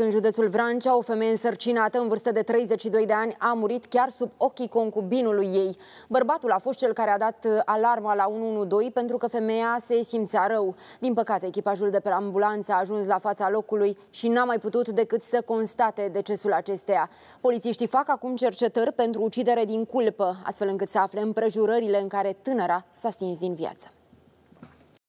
În județul Vrancea, o femeie însărcinată în vârstă de 32 de ani a murit chiar sub ochii concubinului ei. Bărbatul a fost cel care a dat uh, alarma la 112 pentru că femeia se simțea rău. Din păcate, echipajul de pe ambulanță a ajuns la fața locului și n-a mai putut decât să constate decesul acesteia. Polițiștii fac acum cercetări pentru ucidere din culpă, astfel încât să afle împrejurările în care tânăra s-a stins din viață.